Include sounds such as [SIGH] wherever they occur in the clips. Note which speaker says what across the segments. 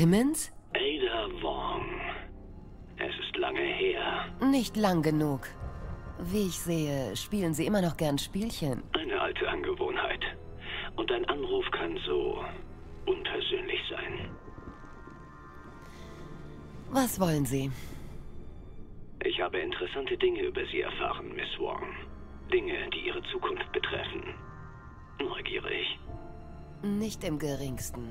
Speaker 1: Simmons?
Speaker 2: Ada Wong. Es ist lange her.
Speaker 1: Nicht lang genug. Wie ich sehe, spielen Sie immer noch gern Spielchen.
Speaker 2: Eine alte Angewohnheit. Und ein Anruf kann so unpersönlich sein.
Speaker 1: Was wollen Sie?
Speaker 2: Ich habe interessante Dinge über Sie erfahren, Miss Wong. Dinge, die Ihre Zukunft betreffen. Neugierig.
Speaker 1: Nicht im geringsten.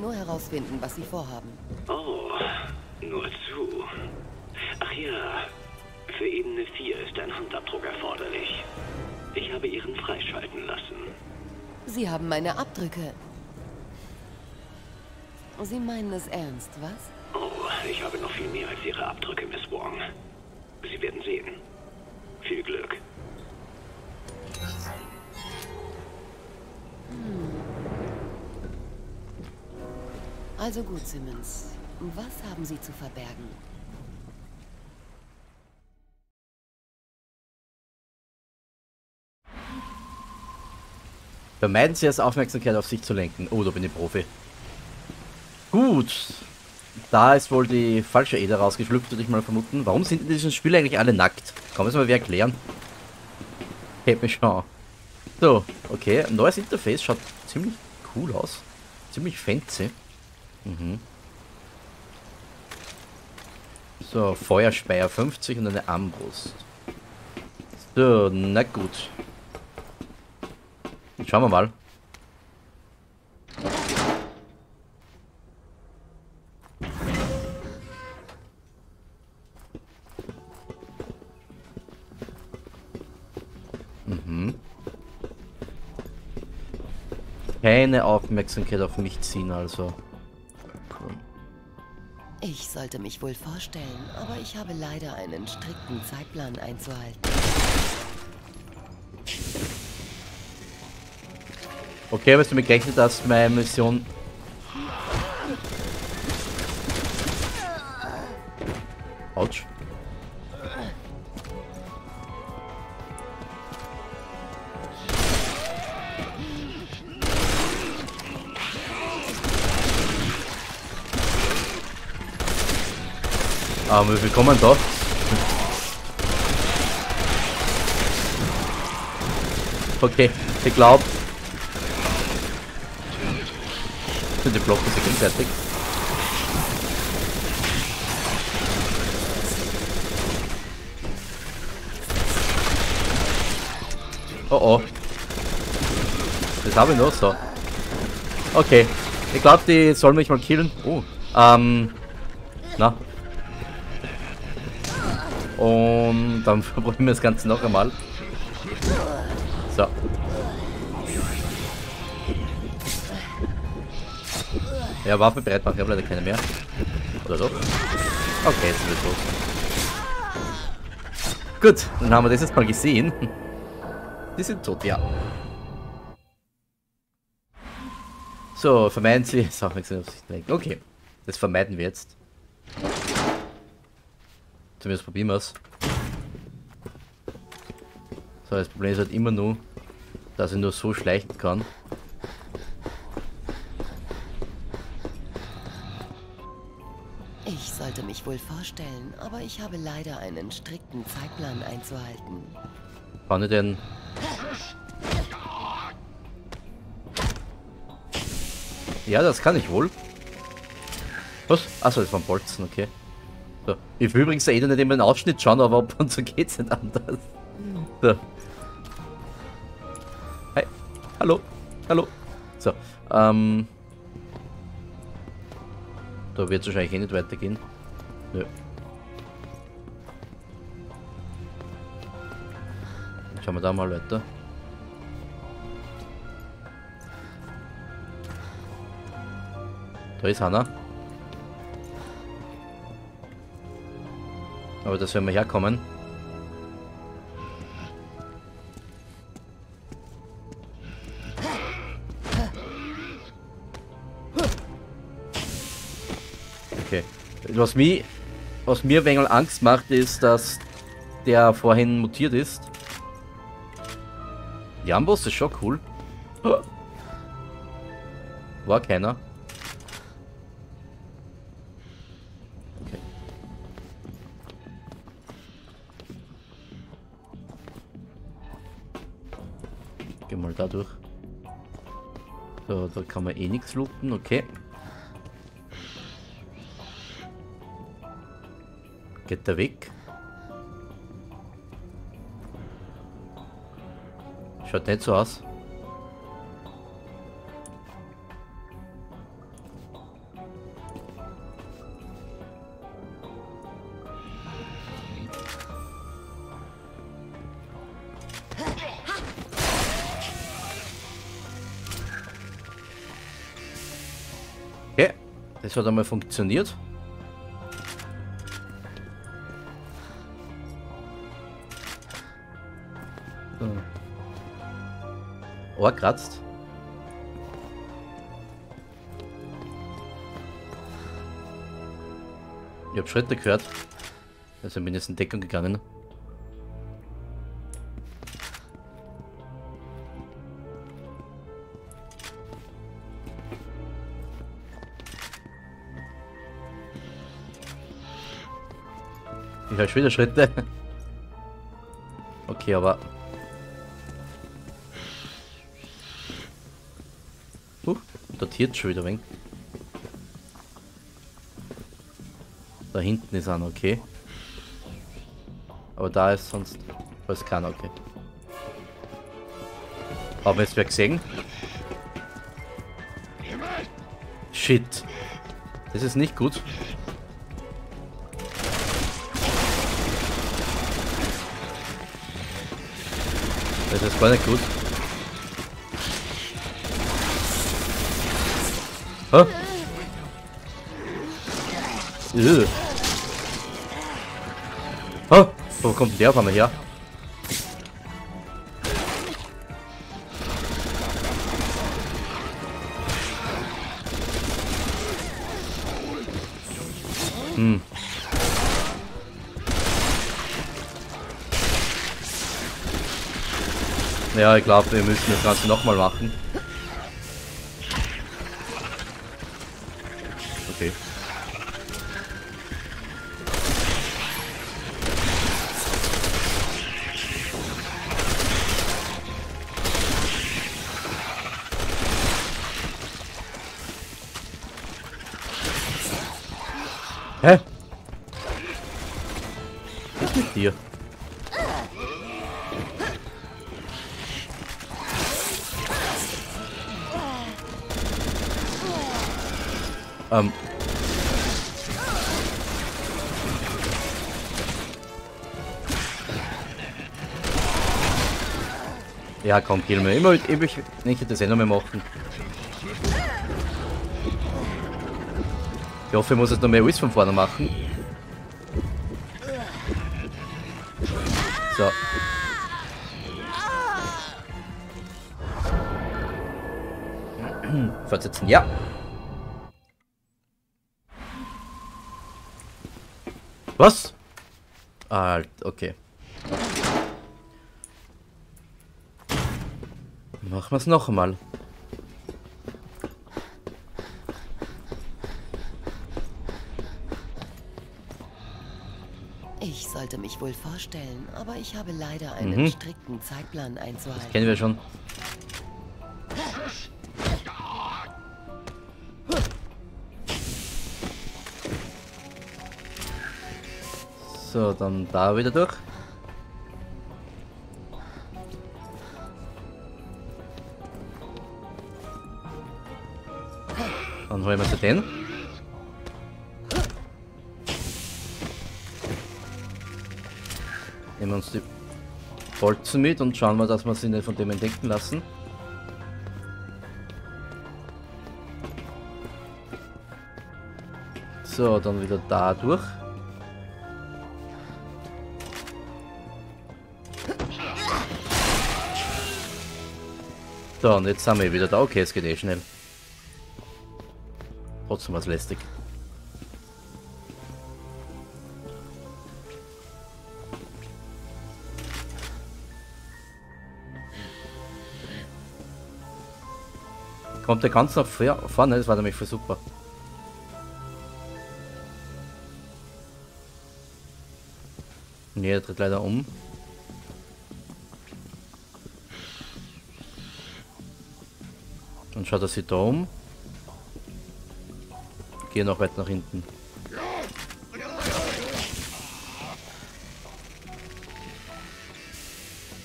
Speaker 1: Nur herausfinden, was Sie vorhaben.
Speaker 2: Oh, nur zu. Ach ja, für Ebene 4 ist ein Handabdruck erforderlich. Ich habe Ihren freischalten lassen.
Speaker 1: Sie haben meine Abdrücke. Sie meinen es ernst, was?
Speaker 2: Oh, ich habe noch viel mehr als Ihre Abdrücke, Miss Wong. Sie werden sehen. Viel Glück.
Speaker 1: Also gut, Simmons. Was haben Sie zu verbergen?
Speaker 3: Vermeiden Sie es, Aufmerksamkeit auf sich zu lenken. Oh, da bin ich Profi. Gut. Da ist wohl die falsche Eder rausgeschlüpft, würde ich mal vermuten. Warum sind in diesem Spiel eigentlich alle nackt? Kann man es mal wer erklären? Hält mich schon. So, okay. Neues Interface schaut ziemlich cool aus. Ziemlich fancy. Mhm. So, Feuerspeier 50 und eine Armbrust. So, na gut. Schauen wir mal. Mhm. Keine Aufmerksamkeit auf mich ziehen, also.
Speaker 1: Ich sollte mich wohl vorstellen, aber ich habe leider einen strikten Zeitplan einzuhalten.
Speaker 3: Okay, hast du mir gerechnet, dass meine Mission... Autsch. Ah, wie viel kommen da? Okay, ich glaube, die blocken sich gegenseitig. Oh oh. Das habe ich noch so. Okay. Ich glaube, die sollen mich mal killen. Oh. Ähm. Na. Und dann [LAUGHS] probieren wir das Ganze noch einmal. So. Ja, Waffe bereit machen, ich habe leider keine mehr. Oder doch? Okay, jetzt sind wir los. Gut, dann haben wir das jetzt mal gesehen. [LAUGHS] Die sind tot, ja. So, vermeiden Sie. [LAUGHS] So, okay, das vermeiden wir jetzt. Zumindest probieren wir es. So, das Problem ist halt immer nur, dass ich nur so schleichen kann.
Speaker 1: Ich sollte mich wohl vorstellen, aber ich habe leider einen strikten Zeitplan einzuhalten.
Speaker 3: Kann ich denn... Ja, das kann ich wohl. Was? Achso, das war ein Bolzen, okay. So. Ich will übrigens eh nicht in den Ausschnitt schauen, aber ab und zu geht's nicht anders. So. Hi. Hallo. Hallo. So. Ähm. Da wird es wahrscheinlich eh nicht weitergehen. Nö. Schauen wir da mal weiter. Da ist Hanna. Aber das werden wir herkommen. Was, mich, was mir wenig Angst macht, ist, dass der vorhin mutiert ist. Jambos ist schon cool. War keiner. Geh mal da durch. So, da kann man eh nichts looten, okay. Geht der weg? Schaut nicht so aus. Das hat einmal funktioniert. So. Ohr kratzt. Ich habe Schritte gehört. Also bin jetzt in Deckung gegangen. Ich höre wieder Schritte. Okay, aber... Uh, datiert schon wieder ein wenig. Da hinten ist einer, okay. Aber da ist sonst... Da ist keiner, okay. Haben wir jetzt wer gesehen? Shit. Das ist nicht gut. Das ist gar nicht gut. Hä? Ugh. Hä? Wo kommt der auf einmal her? Hm. Ja, ich glaube, wir müssen das Ganze nochmal machen. Okay. Hä? Was ist mit dir? Ähm. Ja, komm, kill mir. Immer, ich, ich das eh noch mehr machen. Ich hoffe, ich muss jetzt noch mehr alles von vorne machen. So. Fortsetzen, ja. Was? Alt, okay. Machen wir es noch einmal.
Speaker 1: Ich sollte mich wohl vorstellen, aber ich habe leider einen
Speaker 3: Mhm.
Speaker 1: strikten Zeitplan einzuhalten.
Speaker 3: Kennen wir schon. So, dann da wieder durch. Dann holen wir zu den. Nehmen wir uns die Bolzen mit und schauen wir, dass wir sie nicht von dem entdecken lassen. So, dann wieder da durch. So, und jetzt sind wir wieder da. Okay, es geht eh schnell. Trotzdem was lästig. Kommt der ganz nach vorne, das war nämlich voll super. Nee, er tritt leider um. Dann schaut er sich da um. Gehe noch weiter nach hinten.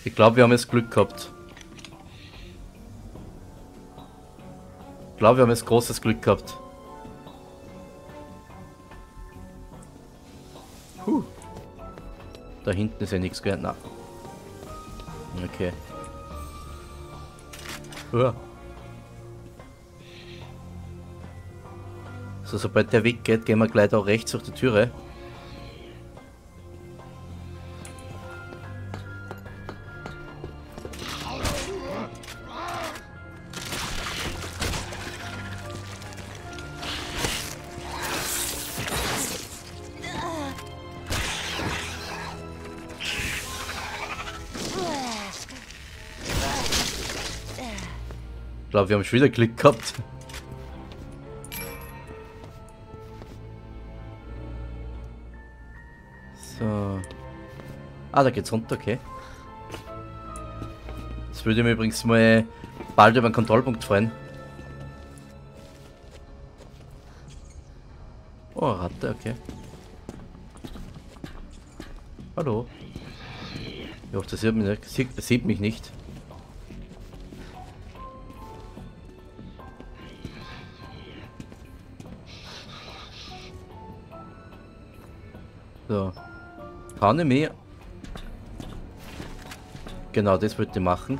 Speaker 3: Ich glaube, wir haben jetzt Glück gehabt. Ich glaube, wir haben jetzt großes Glück gehabt. Puh. Da hinten ist ja nichts gehört. Na. Okay. Uah. So, sobald der weggeht, gehen wir gleich da rechts durch die Türe. Ich glaube, wir haben schon wieder Glück gehabt. Ah, da geht's runter, okay. Das würde mir übrigens mal bald über einen Kontrollpunkt freuen. Oh, Ratte, okay. Hallo. Ich hoffe, das sieht mich nicht. Sieht, sieht mich nicht. So. Kann ich mehr? Genau, das wollte ich machen.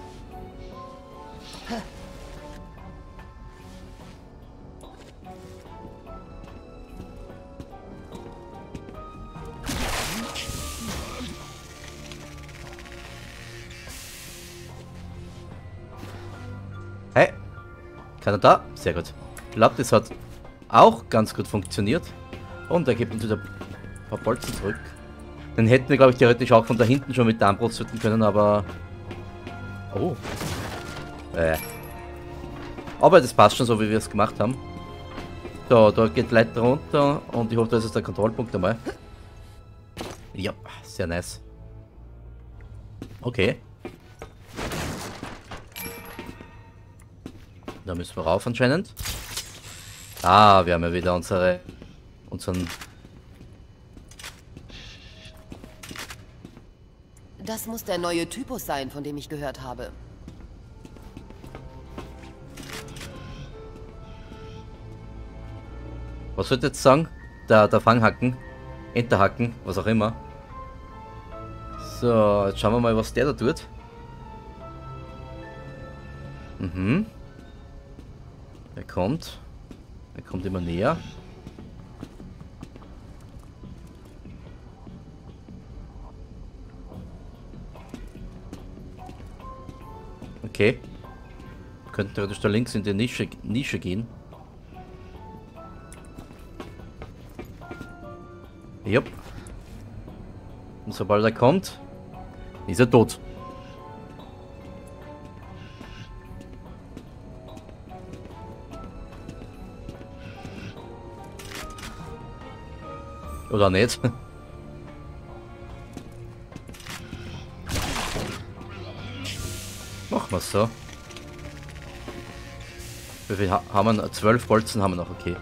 Speaker 3: Hey, keiner da? Sehr gut. Ich glaube, das hat auch ganz gut funktioniert. Und er gibt uns wieder ein paar Bolzen zurück. Den hätten wir, glaube ich, theoretisch auch von da hinten schon mit Darmbrot töten können, aber... Oh. Äh. Aber das passt schon so, wie wir es gemacht haben. So, da geht Leiter runter und ich hoffe, das ist der Kontrollpunkt einmal. Ja, sehr nice. Okay. Da müssen wir rauf anscheinend. Ah, wir haben ja wieder unsere... unseren
Speaker 1: Das muss der neue Typus sein, von dem ich gehört habe.
Speaker 3: Was ich jetzt sagen? Der, der Fanghacken. Enterhacken, was auch immer. So, jetzt schauen wir mal, was der da tut. Mhm. Er kommt. Er kommt immer näher. Okay. Könnten theoretisch da links in die Nische, Nische gehen. Jupp. Und sobald er kommt, ist er tot. Oder nicht? [LAUGHS] Wir so. Wie viel ha haben wir? noch? Zwölf Bolzen haben wir noch, okay.